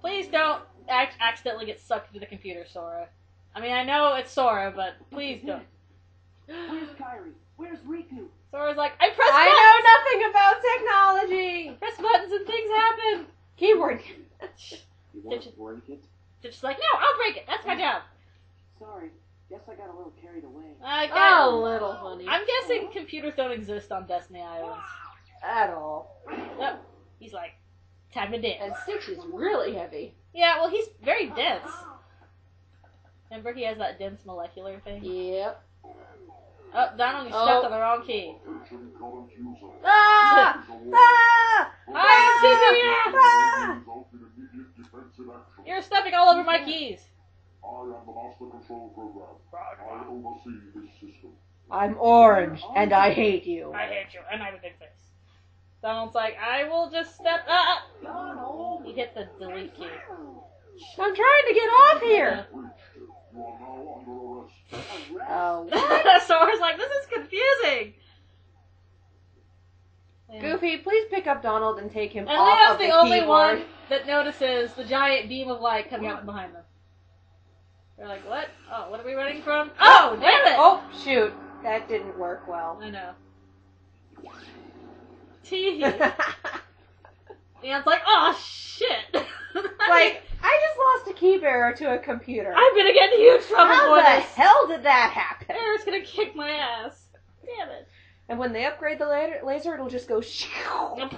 Please don't ac- accidentally get sucked into the computer, Sora. I mean, I know it's Sora, but please don't. Where's Kairi? Where's Riku? Sora's like, I press I know nothing about technology. Press buttons and things happen. Keyboard. You want to break it? They're just like, no, I'll break it. That's my job. Sorry. Guess I got a little carried away. I A got- a little honey. I'm guessing computers don't exist on Destiny Islands. At all. Nope. He's like, time to dance. And six is really heavy. Yeah, well, he's very dense. Remember, he has that dense molecular thing. Yep. Oh, Donald, you Oh. stepped on the wrong key. Ah! Ah! I am Ah! You're stepping all over my keys. I am the Master Control Program. I oversee this system. I'm orange, and I hate you. I hate you, and I have a big face. Donald's like, I will just step. Ah! Hit the delete key. I'm trying to get off here. Breach. You are now under arrest. Arrest? Oh. Sora's like, this is confusing. Yeah. Goofy, please pick up Donald and take him And off Leon's of the, the, only keyboard. one that notices the giant beam of light coming out from behind them. They're like, what? Oh, what are we running from? Oh, oh damn it! Oh, shoot. That didn't work well. I know. Tee. And it's like, oh shit! Like, I just lost a key bearer to a computer. I'm gonna get in huge trouble How for the this. hell did that happen? Eric's gonna kick my ass. Damn it. And when they upgrade the la- laser, it'll just go shoo,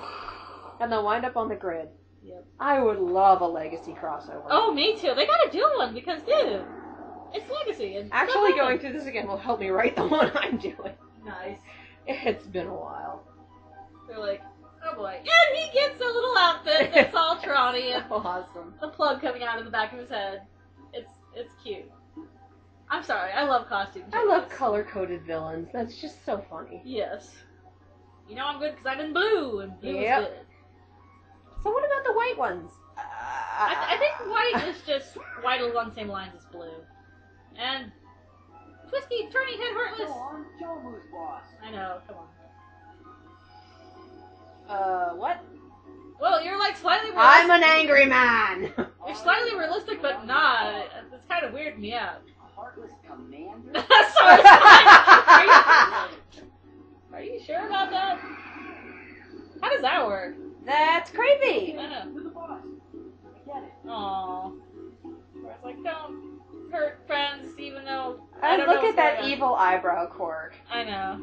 and they'll wind up on the grid. Yep. I would love a legacy crossover. Oh, me too. They gotta do one because, dude, it's legacy. And Actually, going through this again will help me write the one I'm doing. Nice. It's been a while. They're like, oh. And he gets a little outfit that's all Tronny and oh, Awesome. the plug coming out of the back of his head. It's it's cute. I'm sorry, I love costumes. I love color coded villains. That's just so funny. Yes. You know I'm good because I'm in blue, and blue Yep. is good. So what about the white ones? I, th- I think white is just white along the same lines as blue. And Twisty, Turny, Head Heartless. Go on, show who's boss. I know, come on. Uh, what? Well, you're like slightly realistic. I'm an angry man. You're slightly realistic, but not. It's kind of weird me out. Heartless commander? Sorry, are, you, are you sure about that? How does that work? That's creepy. I know. You're the boss. I get it. Aww. It's like, don't hurt friends, even though I And don't look know at that what's going on. evil eyebrow quirk. I know.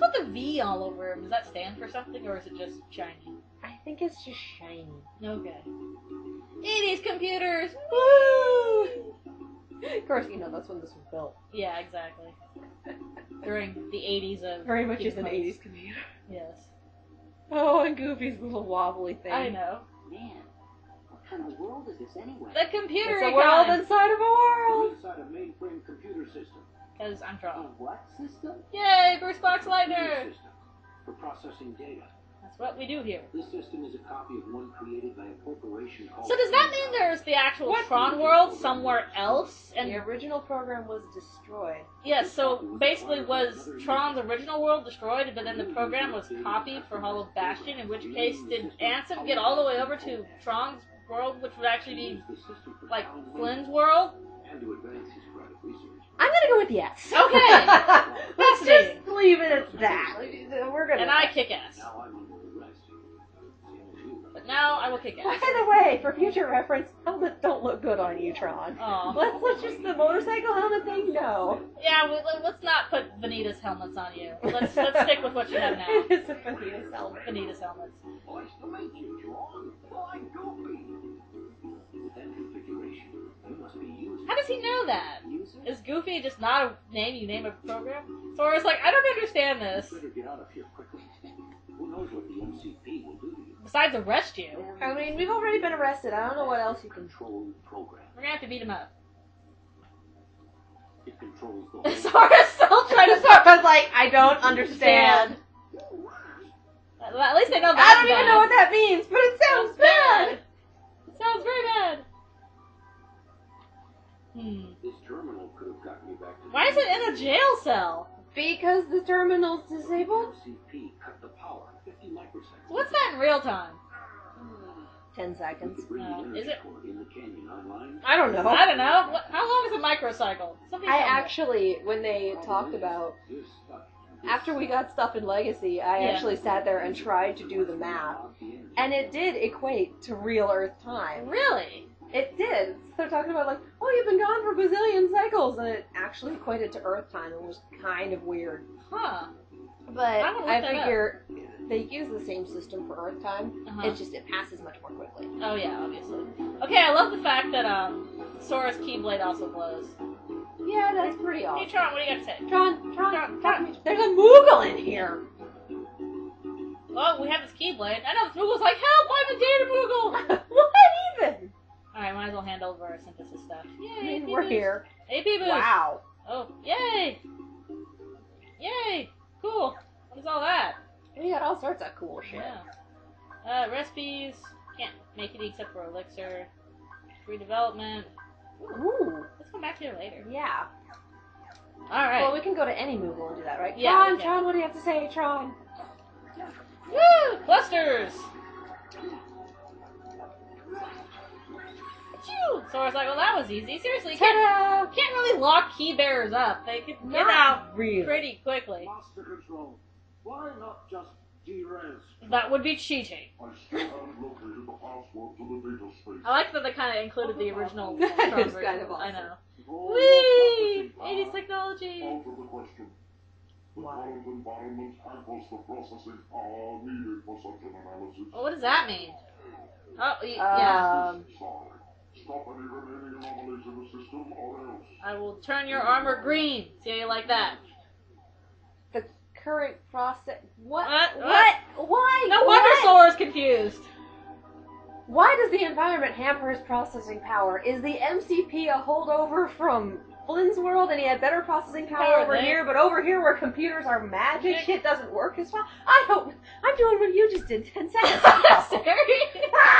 What's with the V all over him? Does that stand for something, or is it just shiny? I think it's just shiny. Okay. 80s computers! Woo! Of course, you know that's when this was built. Yeah, exactly. During the 80s of. Very much is Kingdom an 80s computer. Yes. Oh, and Goofy's little wobbly thing. I know. Man, what kind of world is this anyway? The computer It's a world inside of a world. inside a mainframe computer system. Because I'm A drunk. what system? Yay, Bruce Box Computer Lightner! For processing data. That's what we do here. This system is a copy of one created by a corporation called. So does that mean there's the actual What? Tron world somewhere else? And the original program was destroyed. yes, so basically was Tron's original world destroyed, but then the program was copied for Hollow Bastion, in which case did Ansem get all the way over to Tron's world, which would actually be Use the system for like town Flynn's world? And to advance his private research. I'm gonna go with yes. Okay. Let's Fascinating. just leave it at that. We're gonna. And I kick ass. Now I'm under arrest. Same as you. But now I will kick ass. By the way, for future reference, helmets don't look good on you, Tron. Aw. Let's let's just the motorcycle helmet thing. No. Yeah, we, let- let's not put Vanitas helmets on you. Let's let's stick with what you have now. it is a Vanitas helmet. Vanitas helmets. How does he know that? Is Goofy just not a name you name a program? Sora's like, I don't understand this. Better get out of here quickly. Who knows what the MCP will do? Besides arrest you, I mean, we've already been arrested. I don't know what else you can. Control program. we're gonna have to beat him up. It controls the whole. Sora's still trying to Sora's like, I don't understand. At least I know that. I don't even know what that means, but it sounds Sounds bad. bad. Sounds very bad. Hmm. This terminal could have gotten me back to. Why is it in a jail cell? Because the terminal's disabled. MCP cut the power 50 microcycles. What's that in real time? ten seconds. Uh, is it- In the canyon online. I don't know. I don't know. What, how long is a microcycle? Something. I tell me. actually, when they talked about after we got stuff in Legacy, I Yeah. actually sat there and tried to do the math, and it did equate to real Earth time. Really? It did. Talking about like, oh, you've been gone for bazillion cycles, and it actually equated to Earth time. It was kind of weird, Huh. but I'm gonna look I up. figure they use the same system for Earth time. Uh-huh. It's just it passes much more quickly. Oh yeah, obviously. Okay, I love the fact that um Sora's Keyblade also blows. Yeah, that's pretty awesome. Hey. Tron, what do you got to say? Tron, Tron, Tron, Tron. There's a Moogle in here. Well, we have this Keyblade. I know this Moogle's like, help! I'm a data Moogle. what even? All right, might as well hand over our synthesis stuff. Yay! AP we're boost. here. AP boost. Wow. Oh, yay! Yay! Cool. What is all that? We got all sorts of cool shit. Yeah. Uh, recipes. Can't make it except for elixir. Free development. Ooh. Let's come back here later. Yeah. All right. Well, we can go to any Moogle and do that, right? Yeah, Tron. Tron, what do you have to say, Tron? Woo! Clusters! Phew! was like, well, that was easy. Seriously, you can't, Ta-da! can't really lock key bearers up. They can get Not out really. pretty quickly. Master control. Why not just derez? That would be cheating. I still haven't located the password to the data space. I like that they kind of included the original. That Tron kind of I know. Oh, Whee! processing 80s technology. Out of the question. The Why? current environment hampers the processing power needed for such an analysis. Well, what does that mean? Oh, yeah. Um, Sorry. Stop any remaining anomalies in the system or else. I will turn your armor green. See how you like that? the current process. What? What? What? Why? No wonder What? Sora's confused. Why does the environment hamper his processing power? Is the MCP a holdover from Flynn's world and he had better processing power Power over thing. here, but over here where computers are magic, Magic. shit doesn't work as well? I don't. I'm doing what you just did 10 seconds ago. Ah!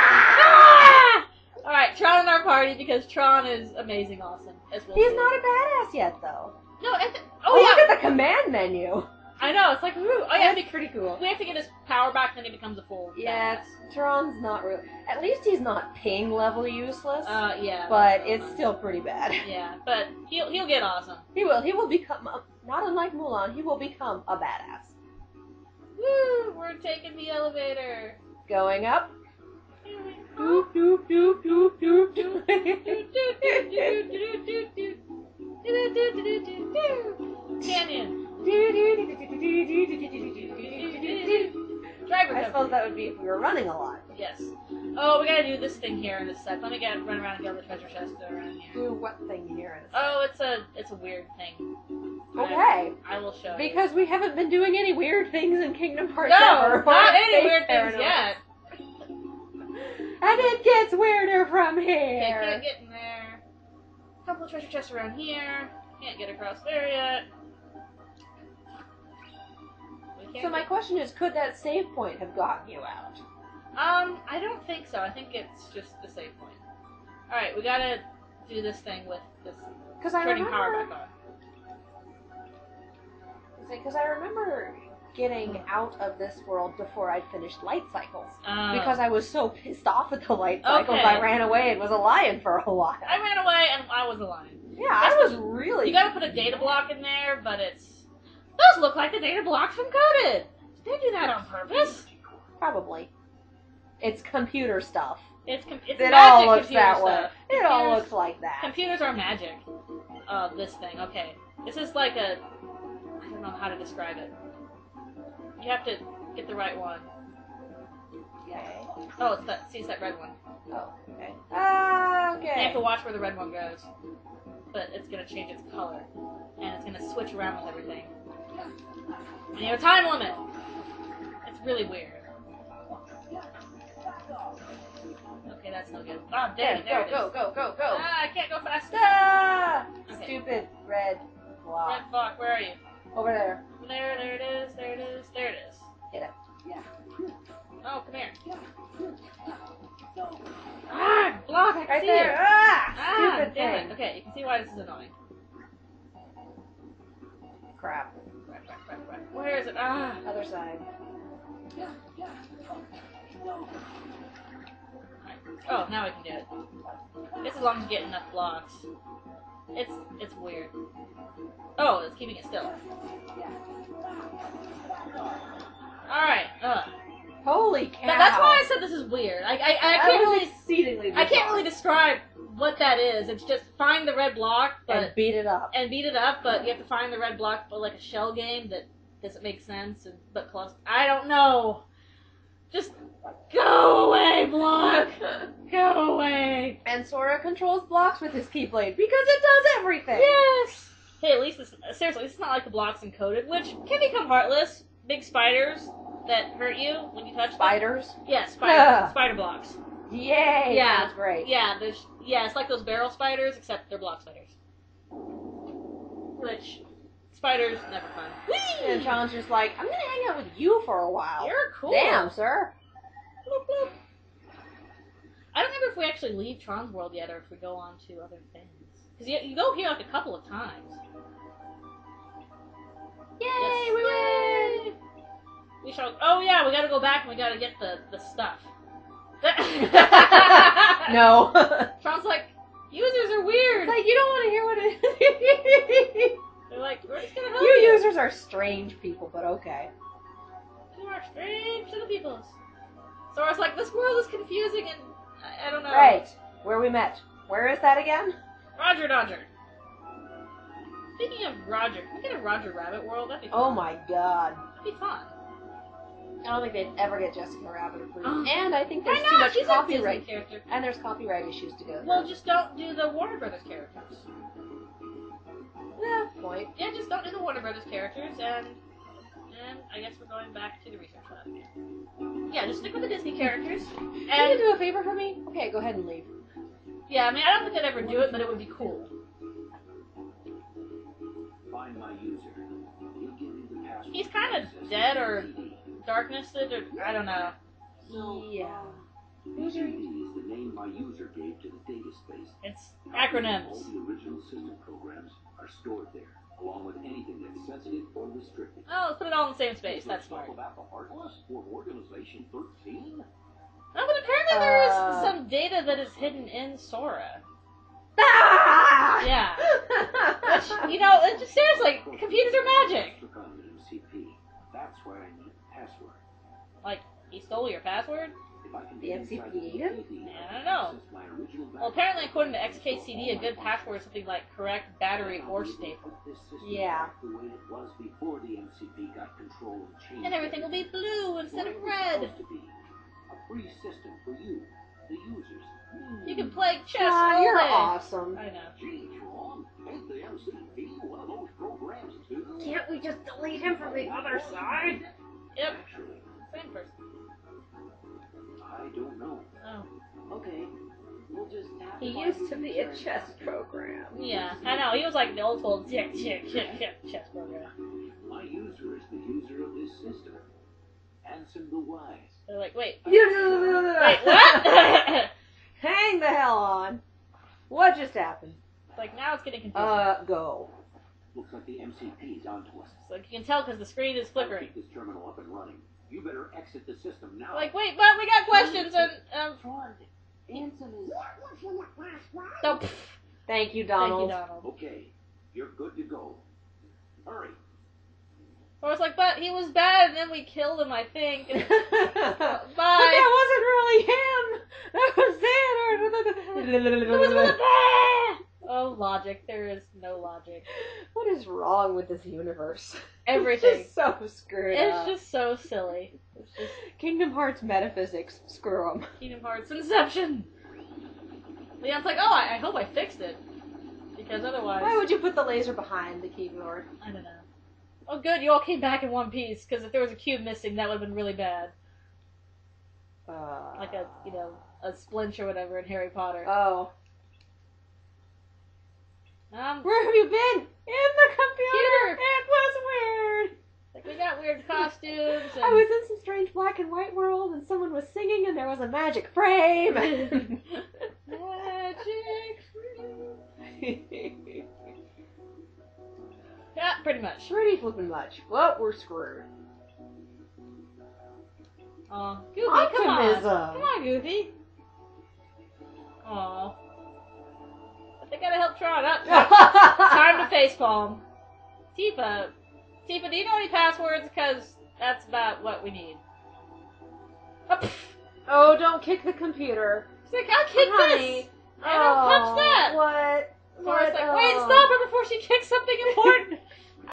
Tron in our party because Tron is amazing, awesome. As well. He's not a badass yet, though. No, Oh, oh yeah, look at the command menu. I know. It's like, woo. Oh yeah, That's pretty cool. we have to get his power back, then he becomes a full. Yeah. Tron's not really. At least he's not ping level useless, Uh, yeah. but it's fun. still pretty bad. Yeah, but he'll he'll get awesome. He will. He will become. A, not unlike Mulan, he will become a badass. Woo! We're taking the elevator. Going up. Doop doop doop doop doop doop. Canyon. I suppose that would be if we were running a lot. Yes. Oh, we gotta do this thing here in a sec. Let me get run around and get all the treasure chests around here. Do what thing here is? Oh, it's a it's a weird thing. Okay. I, I will show you. Because we haven't been doing any weird things in Kingdom Hearts no, ever. not any weird things yet. And it gets weirder from here. can't get in there. Couple treasure chests around here. Can't get across there yet. We can't So my get- question is, could that save point have gotten you out? Um, I don't think so. I think it's just the save point. All right, we gotta do this thing with this Because I turning remember, power back on. Because I remember getting out of this world before I'd finished light cycles. Uh, Because I was so pissed off at the light cycles, Okay. I ran away and was a lion for a while. I ran away and I was a lion. yeah, I was really. You gotta put a data block in there, but it's those look like the data blocks from Coded. Did they do that on purpose? Probably. It's computer stuff. It's com- it's It magic all looks that way. stuff. It all Computers- looks like that. Computers are magic. Uh, this thing. Okay, this is like a. I don't know how to describe it. You have to get the right one. Okay. Oh, it's that. See, it's that red one. Oh, okay. Ah, okay. You have to watch where the red one goes. But it's gonna change its color. And it's gonna switch around with everything. And you have a time limit! It's really weird. Okay, that's no good. Oh, there go, it is. go, go, go, go. Ah, I can't go faster. Ah! Okay. Stupid red block. Red block, where are you? Over there Right there. you. Ah! Ah, damn thing. it. Okay, you can see why this is annoying. Crap. Right, right, right, right. Where is it? Ah. Other side. Alright, Oh, now we can do it. It's as long as you get enough blocks. It's it's weird. Oh, it's keeping it still. Yeah. Alright, ugh. Holy that's why I said this is weird. I, I, I can't really exceedingly. I can't really describe what that is. It's just find the red block, but and beat it up. and beat it up, but you have to find the red block for like a shell game that doesn't make sense and but plus I don't know. Just go away, block. Go away. And Sora controls blocks with his Keyblade because it does everything. Yes. Hey, at least it's seriously, it's not like the blocks encoded, which can become heartless. Big spiders that hurt you when you touch them. Spiders. Yeah, spider spider blocks. Yay! Yeah. That's great. Yeah, there's yeah, it's like those barrel spiders, except they're block spiders. Which spiders never fun. Whee! And Sean's just like, I'm gonna hang out with you for a while. You're cool. Damn, sir. Bloop, bloop. I don't remember if we actually leave Tron's world yet, or if we go on to other things. Because you, you go here like a couple of times. Yay! Yes. We win. We shall. Oh yeah, we gotta go back and we gotta get the the stuff. no. Tron's like, users are weird. like you don't want to hear what it. They're like, we're just gonna help you you. users are strange people, but okay. You are strange to the peoples. So I was like, this world is confusing and I, I don't know. Right. Where we met. Where is that again? Roger Dodger. Speaking of Roger, can we get a Roger Rabbit world? That'd be oh fun. Oh my god. That'd be fun. I don't think they'd ever get Jessica Rabbit approved. Oh. and I think Why there's too much She's copyright. Disney character. And there's copyright issues to go through. Well, just don't do the Warner Brothers characters. yeah, point. Yeah, just don't do the Warner Brothers characters, and and I guess we're going back to the research lab. Yeah, just stick with the Disney characters. Can you And do a favor for me? Okay, go ahead and leave. yeah, I mean, I don't think I'd ever do it, but it would be cool. Find my user. He'll give you the password. He's kind of dead or CD. darkness or I don't know. No. Yeah. CD is the name my user gave to the data space. It's All acronyms. the original system programs are stored there, along with anything that's sensitive or restricted. Oh, let's put it all in the same space. That's Stuff smart. about the Heartless or Organization 13? No, but apparently there is Uh. some data that is hidden in Sora. Ah! Yeah. Which, you know, it's just seriously, computers are magic. Took on the MCP. That's why I need a password. Like, he stole your password? If I can The get inside MCP the again? I don't know. access my original Well, apparently, according to XKCD, a good password is something like correct battery or staple. Put this system Yeah. The way it was before the MCP got control and changed. And everything will be blue instead of What it was red. to be. A free system for you, the users. Hmm. You can play chess God, all you're day. awesome. I know. Gee, Sean, ain't the MCP one of those programs too? Can't we just delete him from the other side? Yep, person. I don't know. Oh. Okay, we'll just have He used to be a chess program. Yeah, I know. He was like the old school chick, chick, chick, chick, chess program. My user is the user of this system. Ansem the Wise. They're like, wait, Wait, wait, what? Hang the hell on. What just happened? like now it's getting confusing. Uh, go. Looks like the MCP's onto us. It's like you can tell because the screen is I'll flickering. keep this terminal up and running. You better exit the system now. Like, wait, but we got questions and um. Ansem is. No, pff, Thank you, thank Donald. you, Donald. Okay, you're good to go. Hurry. I was like, but he was bad, and then we killed him, I think. Bye. but that wasn't really him. That was Xander. Oh, logic. There is no logic. what is wrong with this universe? Everything. It's just so screwed It's up. just so silly. It's just Kingdom Hearts metaphysics. Screw them. Kingdom Hearts Inception. Leon's like, oh, I, I hope I fixed it. Because otherwise, Why would you put the laser behind the keyboard? I don't know. Oh, good, you all came back in one piece, because if there was a cube missing, that would have been really bad. Uh, Like a, you know, a splinch or whatever in Harry Potter. Oh. Um, Where have you been? In the computer. Computer. It was weird. like, we got weird costumes, and... I was in some strange black and white world, and someone was singing, and there was a magic frame. Magic frame. Yeah, pretty much. Pretty flippin' much. Well, we're screwed. Oh, Goofy, come on. Come on, Goofy. Aw. They gotta help Tron. Up. Time to facepalm. Tifa. Tifa, do you know any passwords? Because that's about what we need. Oh, oh, don't kick the computer. She's like, I'll kick Honey. this! I don't touch Oh, that! What? Laura's What? like, wait, Oh. stop her before she kicks something important!